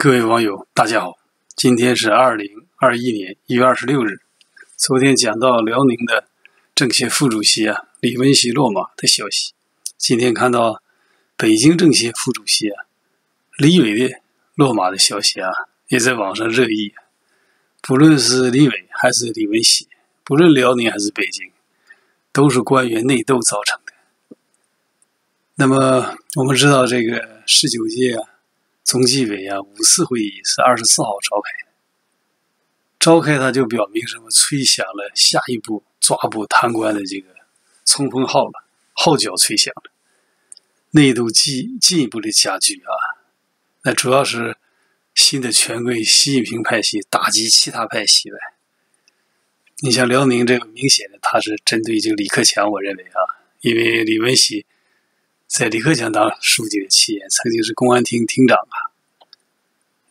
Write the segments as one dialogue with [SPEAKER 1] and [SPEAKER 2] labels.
[SPEAKER 1] 各位网友，大家好，今天是二零二一年一月二十六日。昨天讲到辽宁的政协副主席啊李文喜落马的消息，今天看到北京政协副主席啊李伟的落马的消息啊，也在网上热议。不论是李伟还是李文喜，不论辽宁还是北京，都是官员内斗造成的。那么我们知道这个十九届啊。中纪委啊，五次会议是二十四号召开的。召开它就表明什么？吹响了下一步抓捕贪官的这个冲锋号了，号角吹响了，内斗进进一步的加剧啊。那主要是新的权贵习近平派系打击其他派系呗。你像辽宁这个，明显的他是针对这个李克强，我认为啊，因为李文喜。在李克强当书记的期间，曾经是公安厅厅长啊。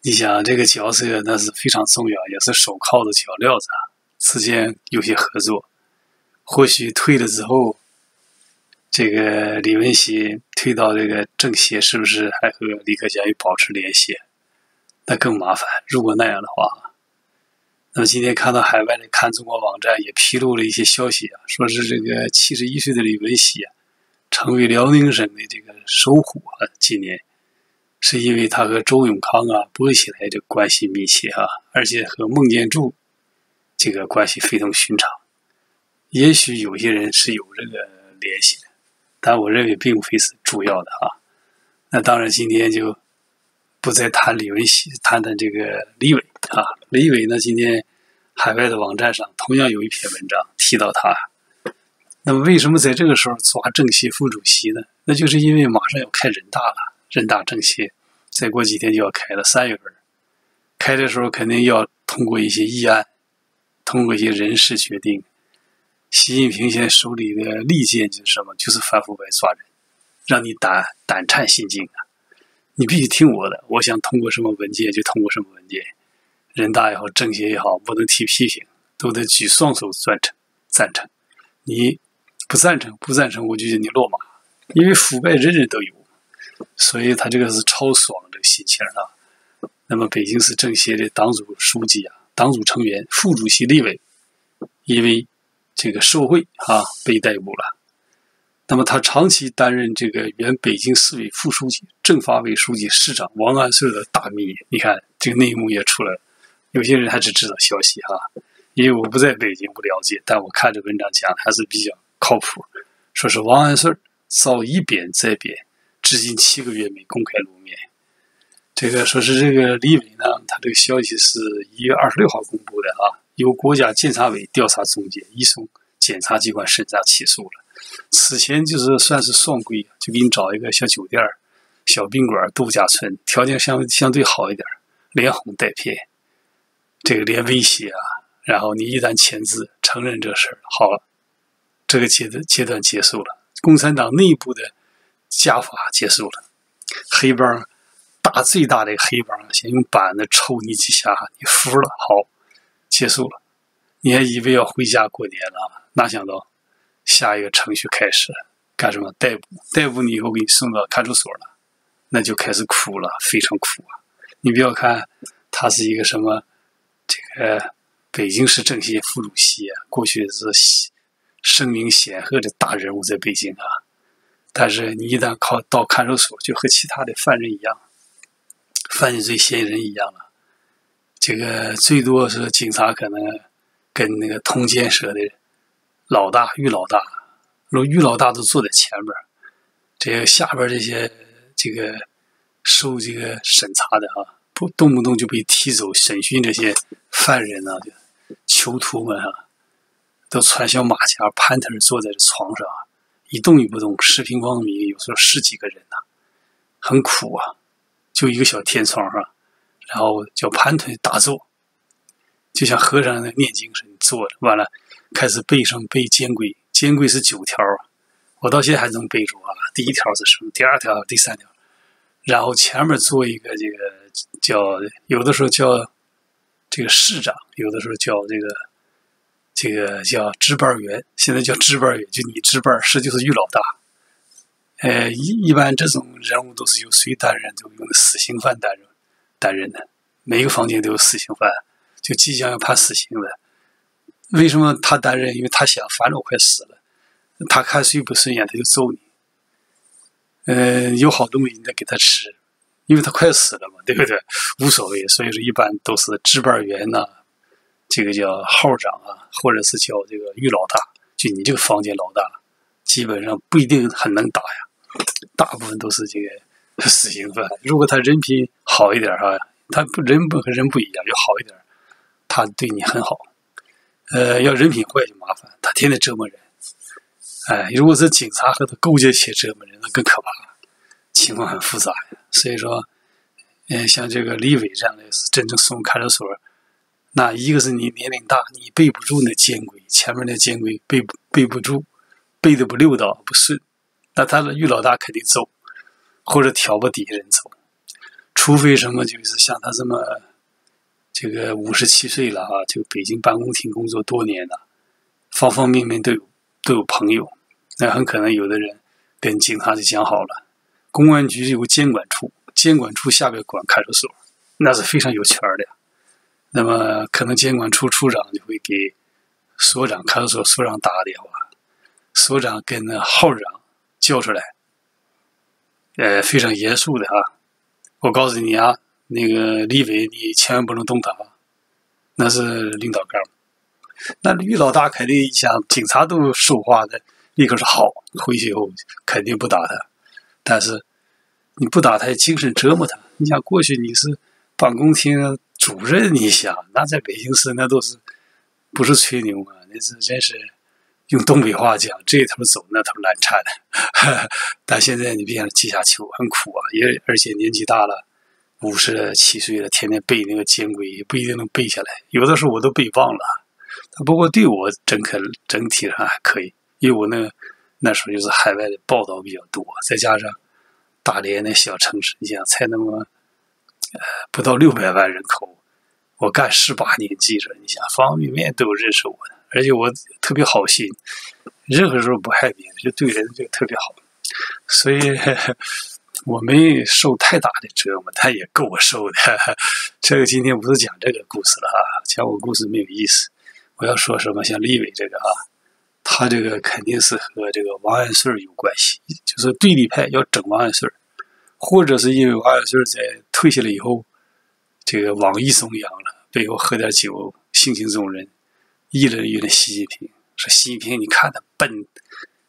[SPEAKER 1] 你想这个角色那是非常重要，也是手铐的脚镣子啊。之间有些合作，或许退了之后，这个李文喜退到这个政协，是不是还和李克强有保持联系？那更麻烦。如果那样的话，那么今天看到海外的看中国网站也披露了一些消息啊，说是这个七十一岁的李文喜啊。成为辽宁省的这个首虎啊！今年是因为他和周永康啊、薄熙来的关系密切啊，而且和孟建柱这个关系非同寻常。也许有些人是有这个联系的，但我认为并非是主要的啊。那当然，今天就不再谈李文喜，谈谈这个李伟啊。李伟呢，今天海外的网站上同样有一篇文章提到他。那么为什么在这个时候抓政协副主席呢？那就是因为马上要开人大了，人大政协再过几天就要开了，三月份开的时候肯定要通过一些议案，通过一些人事决定。习近平现在手里的利剑就是什么？就是反腐败抓人，让你胆胆颤心惊啊！你必须听我的，我想通过什么文件就通过什么文件，人大也好，政协也好，不能提批评，都得举双手赞成，赞成你。不赞成，不赞成，我就叫你落马，因为腐败人人都有，所以他这个是超爽这个心情啊。那么北京市政协的党组书记啊、党组成员、副主席李伟，因为这个受贿啊被逮捕了。那么他长期担任这个原北京市委副书记、政法委书记、市长王安顺的大秘，你看这个内幕也出来了。有些人还是知道消息哈，因为我不在北京不了解，但我看这文章讲还是比较。靠谱，说是王安顺遭一贬再贬，至今七个月没公开露面。这个说是这个李伟呢，他这个消息是一月二十六号公布的啊，由国家监察委调查终结，移送检察机关审查起诉了。此前就是算是双规，就给你找一个小酒店、小宾馆、度假村，条件相相对好一点，连哄带骗，这个连威胁啊，然后你一旦签字承认这事儿，好了。这个阶段阶段结束了，共产党内部的家法结束了，黑帮打最大的黑帮，先用板子抽你几下，你服了，好，结束了。你还以为要回家过年了，哪想到下一个程序开始，干什么？逮捕，逮捕你以后给你送到看守所了，那就开始苦了，非常苦啊！你不要看他是一个什么这个北京市政协副主席啊，过去是。声名显赫的大人物在北京啊，但是你一旦靠到看守所，就和其他的犯人一样，犯罪嫌疑人一样了。这个最多是警察可能跟那个通奸社的老大于老大，那于老大都坐在前面，这个下边这些这个受这个审查的啊，不动不动就被踢走审讯这些犯人呢，囚徒们啊。都穿小马甲，盘腿坐在这床上，一动也不动，十平方米，有时候十几个人呐，很苦啊。就一个小天窗上，然后叫盘腿打坐，就像和尚在念经似的坐着。完了，开始背上背监规，监规是九条啊，我到现在还能背住啊。第一条是什么？第二条、第三条，然后前面做一个这个叫，有的时候叫这个市长，有的时候叫这个。这个叫值班员，现在叫值班员，就你值班，是就是于老大。呃，一一般这种人物都是由谁担任？就用死刑犯担任，担任的，每个房间都有死刑犯，就即将要判死刑的。为什么他担任？因为他想，反正我快死了，他看谁不顺眼，他就揍你。嗯，有好东西你得给他吃，因为他快死了嘛，对不对？无所谓，所以说一般都是值班员呐，这个叫号长啊，或者是叫这个狱老大，就你这个房间老大，基本上不一定很能打呀，大部分都是这个 死刑犯。如果他人品好一点哈，他不人不和人不一样，要好一点，他对你很好。呃，要人品坏就麻烦，他天天折磨人。哎，如果是警察和他勾结起来折磨人，那更可怕，情况很复杂呀。所以说，嗯，像这个李伟这样的是真正送看守所，那一个是你年龄大，你背不住那监规，前面那监规背背不住，背的不溜道不顺，那他的狱老大肯定走，或者挑拨底下人走，除非什么就是像他这么。这个五十七岁了啊，就北京办公厅工作多年了，方方面面都有都有朋友。那很可能有的人跟警察就讲好了，公安局有监管处，监管处下边管看守所，那是非常有权的。那么可能监管处处长就会给所长、看守所所长打个电话，所长跟那号长叫出来，呃，非常严肃的啊，我告诉你啊。那个李伟，你千万不能动他，那是领导干部。那于老大肯定一想，警察都说话的，立刻说好，回去以后肯定不打他。但是你不打他，精神折磨他。你想过去你是办公厅主任，你想那在北京市那都是不是吹牛嘛？那是真是用东北话讲，这头走那头难缠。但现在你变成阶下囚，很苦啊，也而且年纪大了。五十七岁了，天天背那个监规，也不一定能背下来。有的时候我都背忘了。不过对我整可整体上还可以，因为我那那时候就是海外的报道比较多，再加上大连那小城市，你想才那么不到六百万人口，我干十八年记者，你想方方面都认识我，而且我特别好心，任何时候不害别人，就对人就特别好，所以。我没受太大的折磨，他也够我受的。这个今天不是讲这个故事了啊，讲我故事没有意思。我要说什么？像李伟这个啊，他这个肯定是和这个王安顺有关系，就是对立派要整王安顺，或者是因为王安顺在退下来以后，这个网易松扬了，背后喝点酒，性情中人，议论议论习近平，说习近平你看他笨，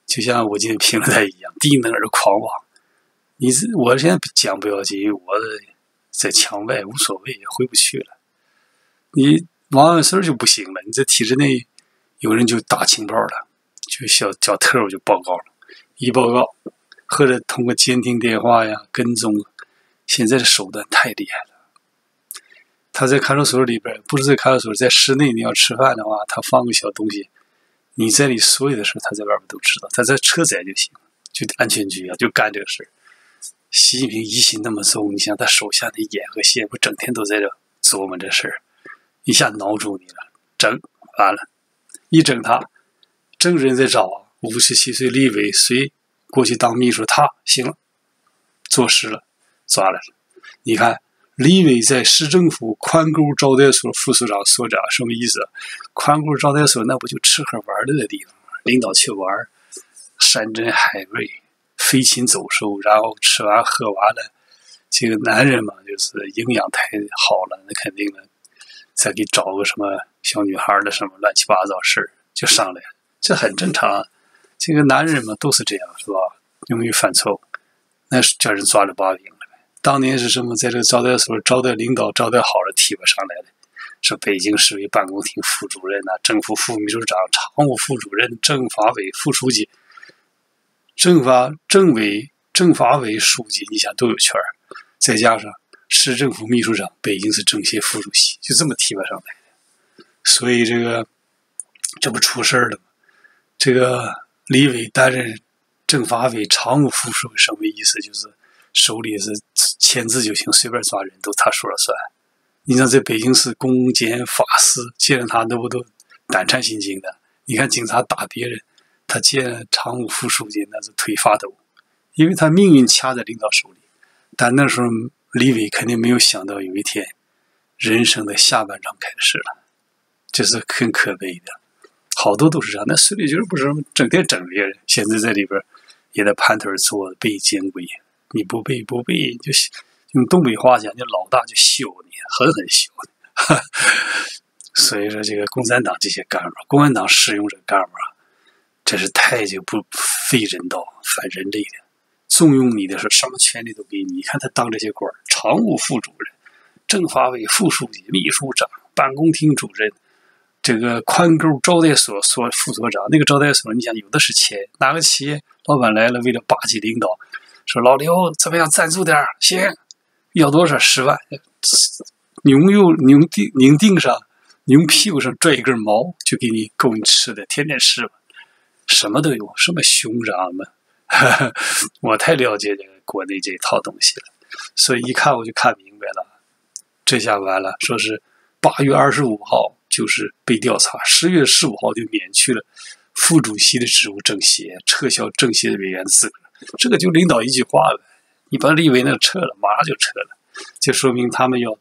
[SPEAKER 1] 就像我今天评论他一样，低能而狂妄。你是我现在讲不要紧，我在墙外无所谓，也回不去了。你王安顺就不行了，你在体制内有人就打情报了，就小叫特务就报告了，一报告或者通过监听电话呀跟踪，现在的手段太厉害了。他在看守所里边，不是在看守所，在室内你要吃饭的话，他放个小东西，你在里所有的事他在外边都知道，他在车载就行，就安全局啊，就干这个事。习近平疑心那么重，你想他手下的眼和线，不整天都在这琢磨这事儿，一下挠住你了，整完了，一整他，证人在找啊，五十七岁李伟谁过去当秘书，他行了，坐实了，抓来了。你看李伟在市政府宽沟招待所副所长、所长什么意思？宽沟招待所那不就吃喝玩乐的地方吗？领导去玩，山珍海味。飞禽走兽，然后吃完喝完了，这个男人嘛，就是营养太好了，那肯定的，再给找个什么小女孩的什么乱七八糟事就上来，这很正常。这个男人嘛都是这样，是吧？容易犯错，那是叫人抓了把柄了。当年是什么，在这个招待所招待领导招待好了，提拔上来的，是北京市委办公厅副主任呐，政府副秘书长、常务副主任、政法委副书记。政法政委、政法委书记，你想都有权，再加上市政府秘书长、北京市政协副主席，就这么提拔上来的。所以这个这不出事儿了吗？这个李伟担任政法委常务副书记，什么意思？就是手里是签字就行，随便抓人都他说了算。你像在北京市公检法司见了他，那不都胆颤心惊的？你看警察打别人。他见常务副书记那是腿发抖，因为他命运掐在领导手里。但那时候李伟肯定没有想到有一天，人生的下半场开始了，这是很可悲的。好多都是这样。那孙立军不是整天整别人，现在在里边也在盘腿坐背监规，你不背不背，就用东北话讲，就老大就削你，狠狠削你。所以说，这个共产党这些干部，共产党使用这干部啊，真是太就不非人道、反人类的。纵容你的时候，什么权利都给你。你看他当这些官常务副主任、政法委副书记、秘书长、办公厅主任，这个宽沟招待所所副所长。那个招待所，你想有的是钱，哪个企业老板来了，为了巴结领导，说老刘怎么样，赞助点行，要多少十万，牛又拧腚牛腚上。牛屁股上拽一根毛就给你够你吃的，天天吃吧，什么都有，什么熊掌嘛，我太了解这个国内这一套东西了，所以一看我就看明白了，这下完了，说是八月二十五号就是被调查，十月十五号就免去了副主席的职务，政协撤销政协委员资格，这个就领导一句话呗，你把立委那撤了，马上就撤了，就说明他们要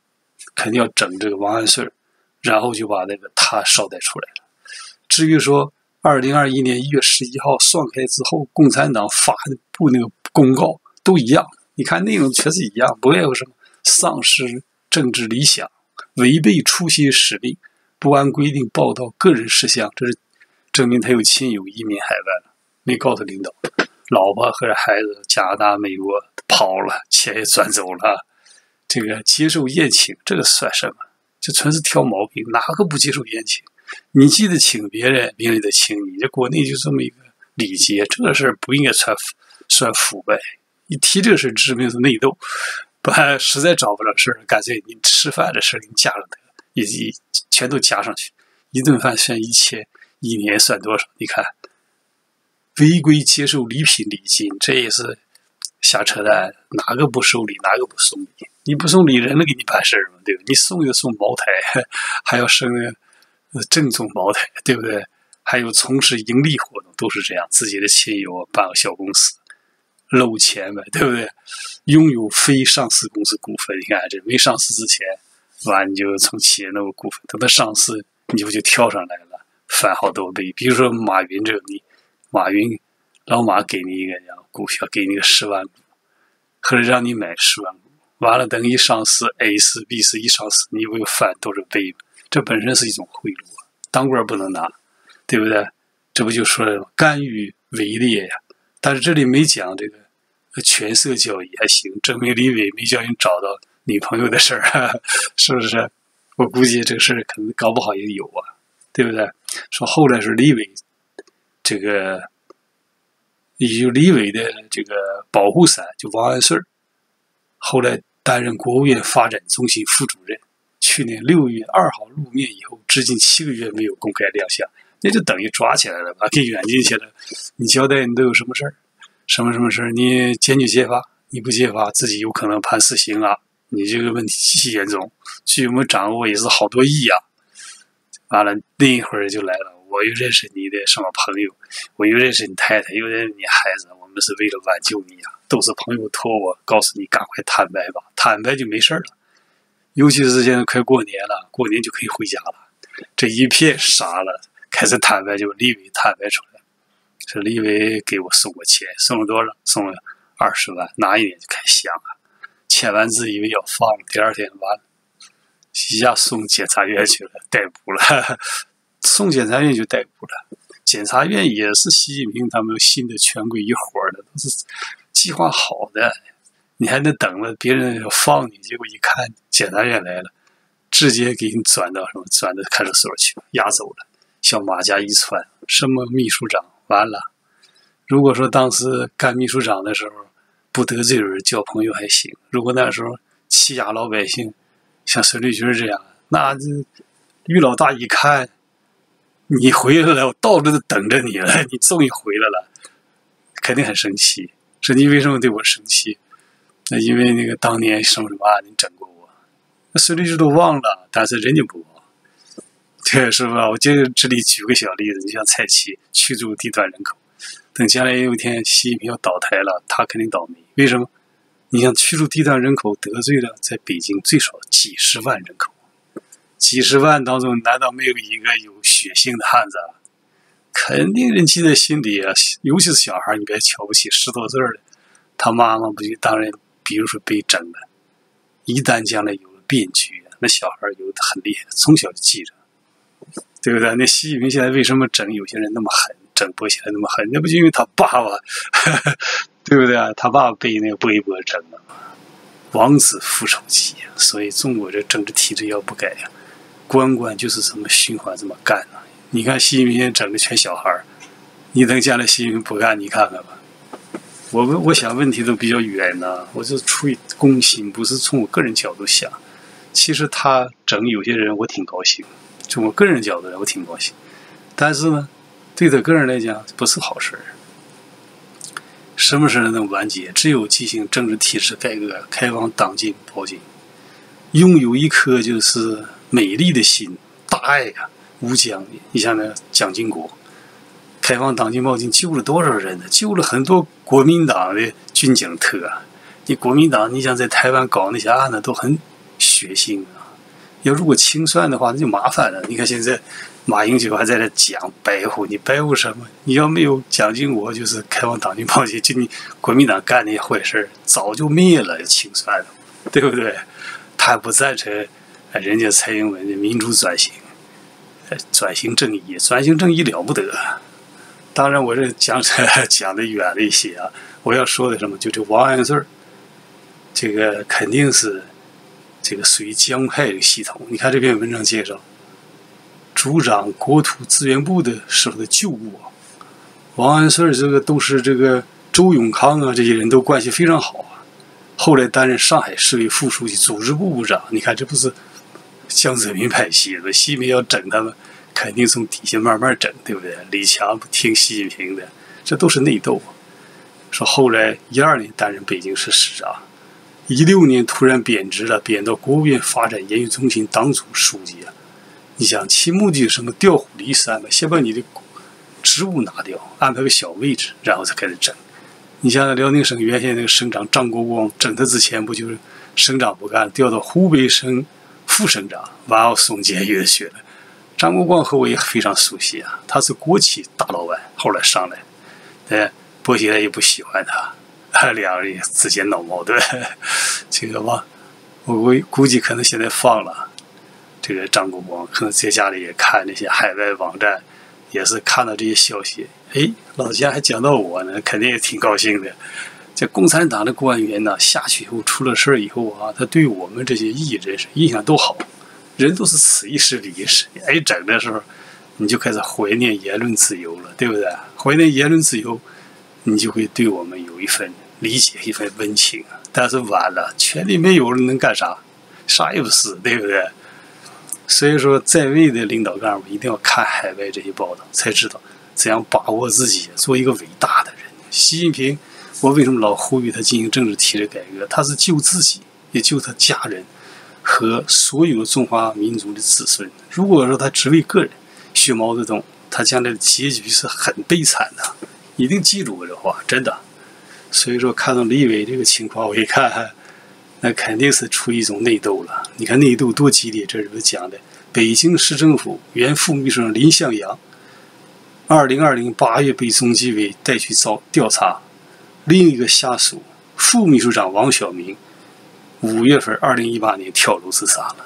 [SPEAKER 1] 肯定要整这个王安顺。然后就把那个他捎带出来了。至于说二零二一年一月十一号算开之后，共产党发布那个公告都一样，你看内容全是一样，不外乎什么丧失政治理想、违背初心使命、不按规定报道个人事项，这是证明他有亲友移民海外了，没告诉领导，老婆和孩子加拿大、美国跑了，钱也转走了，这个接受宴请，这个算什么？这纯是挑毛病，哪个不接受宴请？你记得请别人，别人得请你。这国内就这么一个礼节，这个事儿不应该算算腐败。一提这个事儿，致命是内斗。不然，实在找不着事儿，干脆你吃饭的事儿你加上他了，一一全都加上去。一顿饭算一千，一年算多少？你看，违规接受礼品礼金，这也是瞎扯淡。哪个不收礼？哪个不送礼？你不送礼，人能给你办事吗？对吧？你送就送茅台，还要生正宗茅台，对不对？还有从事盈利活动，都是这样。自己的亲友办个小公司，搂钱呗，对不对？拥有非上市公司股份，你看这没上市之前，完你就从企业那个股份，等它上市，你不就跳上来了，翻好多倍。比如说马云这个，你马云老马给你一个股票，给你个十万股，或者让你买十万股。完了，等一上市，A 市、B 市一上市，你不就翻多少倍吗？这本身是一种贿赂，当官不能拿，对不对？这不就说了吗？干预伪劣呀！但是这里没讲这个权色交易还行，证明李伟没叫人找到女朋友的事儿，是不是？我估计这个事儿可能搞不好也有啊，对不对？说后来是李伟这个有李伟的这个保护伞，就王安顺后来。担任国务院发展中心副主任，去年六月二号露面以后，至今七个月没有公开亮相，那就等于抓起来了，把给软禁起来了。你交代你都有什么事儿？什么什么事儿？你检举揭发？你不揭发，自己有可能判死刑啊！你这个问题极其严重，据我们掌握也是好多亿啊。完了，那一会儿就来了，我又认识你的什么朋友？我又认识你太太，又认识你孩子，我们是为了挽救你呀。都是朋友托我告诉你，赶快坦白吧，坦白就没事了。尤其是现在快过年了，过年就可以回家了。这一片傻了，开始坦白，就李伟坦白出来。说李伟给我送过钱，送了多少？送了二十万。哪一年就开始想啊？签完字以为要放，第二天完了，一下送检察院去了，逮捕了。送检察院就逮捕了。检察院也是习近平他们新的权贵一伙的，都是。计划好的，你还得等着别人要放你，结果一看检察院来了，直接给你转到什么，转到看守所去押走了。小马甲一穿，什么秘书长，完了。如果说当时干秘书长的时候不得罪人，交朋友还行；如果那时候欺压老百姓，像孙立军这样，那这于老大一看你回来了，我到这都等着你了，你终于回来了，肯定很生气。说你为什么对我生气？那因为那个当年什么什么案你整过我，那孙立军都忘了，但是人家不忘，对是吧？我就这里举个小例子，你像蔡奇驱逐低端人口，等将来有一天习近平要倒台了，他肯定倒霉。为什么？你像驱逐地摊人口得罪了在北京最少几十万人口，几十万当中难道没有一个有血性的汉子？肯定人记在心里啊，尤其是小孩你别瞧不起十多岁的，他妈妈不就当然，比如说被整了，一旦将来有了变局，那小孩有的很厉害，从小就记着，对不对？那习近平现在为什么整有些人那么狠，整波起来那么狠？那不就因为他爸爸，对不对啊？他爸爸被那个波一波整了嘛，王子复仇记。所以中国这政治体制要不改呀，官官就是这么循环这么干呢。你看习近平整的全小孩儿，你等将来习近平不干，你看看吧。我们我想问题都比较远呢，我就出于公心，不是从我个人角度想。其实他整有些人，我挺高兴，从我个人角度来，我挺高兴。但是呢，对他个人来讲，不是好事。什么时候能完结？只有进行政治体制改革，开放党禁报禁，拥有一颗就是美丽的心，大爱呀。吴江，你像那蒋经国，开放党禁报禁，救了多少人呢？救了很多国民党的军警特。你国民党，你想在台湾搞那些案子都很血腥啊。要如果清算的话，那就麻烦了。你看现在马英九还在那讲白话，你白话什么？你要没有蒋经国，就是开放党军报禁，就你国民党干那些坏事早就灭了，清算了，对不对？他不赞成人家蔡英文的民主转型。转型正义，转型正义了不得。当然，我这讲讲的远了一些啊。我要说的什么，就这王安顺这个肯定是这个属于江派的系统。你看这篇文章介绍，主掌国土资源部的时候的旧部，王安顺这个都是这个周永康啊，这些人都关系非常好啊。后来担任上海市委副书记、组织部部长。你看，这不是？江泽民派系的，习近平要整他们，肯定从底下慢慢整，对不对？李强不听习近平的，这都是内斗。说后来一二年担任北京市市长，一六年突然贬值了，贬到国务院发展研究中心党组书记啊。你想其目的什么？调虎离山嘛，先把你的职务拿掉，安排个小位置，然后再开始整。你像辽宁省原先那个省长张国光，整他之前不就是省长不干，调到湖北省。副省长完后送监狱去了。张国光和我也非常熟悉啊，他是国企大老板，后来上来，哎，薄熙来也不喜欢他，两人之间闹矛盾。这个吧，我估估计可能现在放了。这个张国光可能在家里也看那些海外网站，也是看到这些消息。哎，老家还讲到我呢，肯定也挺高兴的。这共产党的官员呢，下去以后出了事以后啊，他对我们这些艺人士印象都好。人都是此一时彼一时，挨整的时候，你就开始怀念言论自由了，对不对？怀念言论自由，你就会对我们有一份理解，一份温情。但是晚了，权力没有了，能干啥？啥也不是，对不对？所以说，在位的领导干部一定要看海外这些报道，才知道怎样把握自己，做一个伟大的人。习近平。我为什么老呼吁他进行政治体制改革？他是救自己，也救他家人和所有中华民族的子孙。如果说他只为个人学毛泽东，他将来的结局是很悲惨的。一定记住我这话，真的。所以说，看到李伟这个情况，我一看，那肯定是出一种内斗了。你看内斗多激烈，这是不是讲的？北京市政府原副秘书长林向阳，二零二零八月被中纪委带去找调查。另一个下属副秘书长王晓明，五月份，二零一八年跳楼自杀了。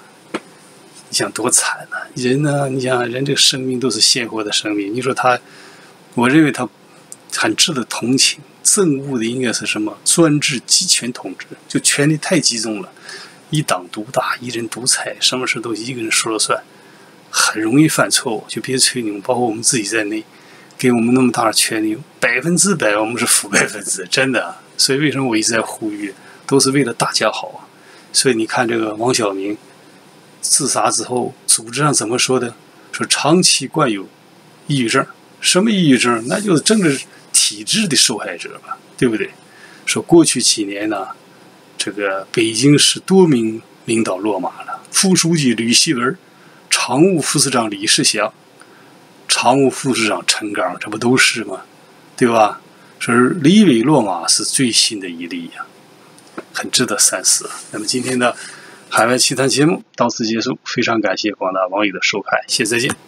[SPEAKER 1] 你想多惨呐！人呢？你想人这个生命都是鲜活的生命。你说他，我认为他很值得同情。憎恶的应该是什么？专制集权统治，就权力太集中了，一党独大，一人独裁，什么事都一个人说了算，很容易犯错误。就别吹牛，包括我们自己在内。给我们那么大的权利，百分之百我们是腐败分子，真的。所以为什么我一直在呼吁，都是为了大家好啊。所以你看这个王晓明自杀之后，组织上怎么说的？说长期患有抑郁症，什么抑郁症？那就是政治体制的受害者吧，对不对？说过去几年呢，这个北京市多名领导落马了，副书记吕锡文，常务副市长李世祥。常务副市长陈刚，这不都是吗？对吧？说李伟落马是最新的一例呀。很值得三思。那么今天的海外奇谈节目到此结束，非常感谢广大网友的收看，谢谢再见。